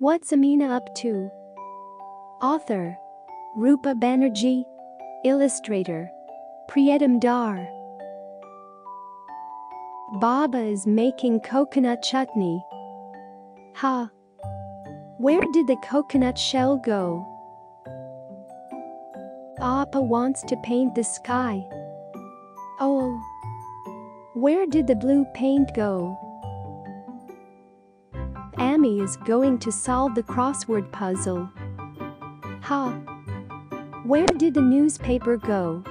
What's Ameena up to? Author Roopa Banerjee Illustrator Preetam Dhar Baba is making coconut chutney. Ha! Where did the coconut shell go? Aapa wants to paint the sky. Oh! Where did the blue paint go? Ammi is going to solve the crossword puzzle. Ha! Where did the newspaper go?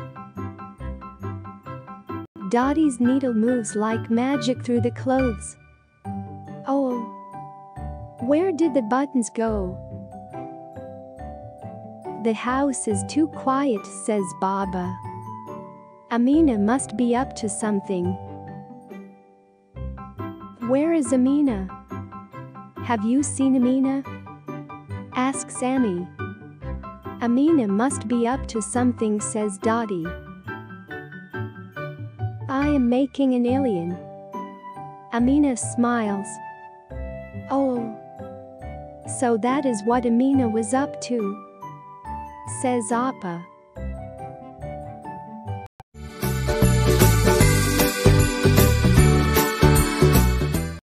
Daadi's needle moves like magic through the clothes. Oh! Where did the buttons go? The house is too quiet, says Baba. Ameena must be up to something. Where is Ameena? Have you seen Ameena? asks Ammi. Ameena must be up to something, says Daadi. I am making an alien. Ameena smiles. Oh. So that is what Amina was up to, says Aapa.